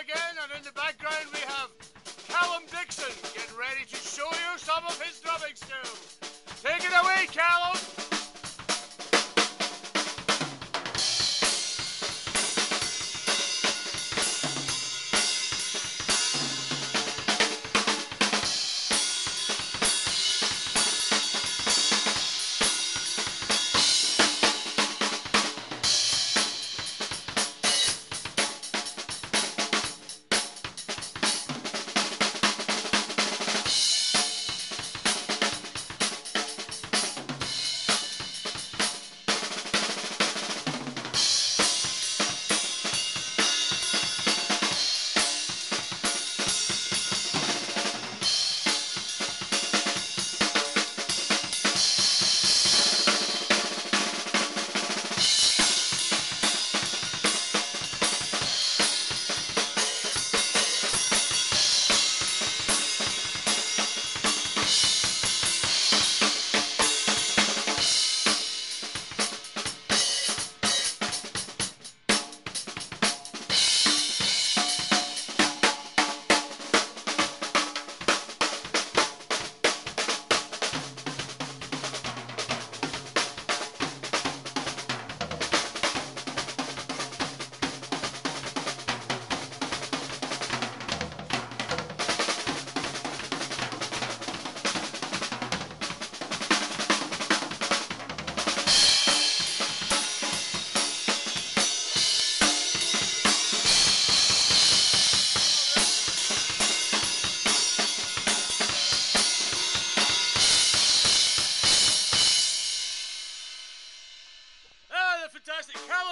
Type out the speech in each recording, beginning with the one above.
again, and in the background we have Callum Dickson getting ready to show you some of his drumming skills. Take it away, Callum.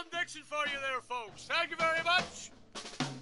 Callum Dickson for you there, folks. Thank you very much.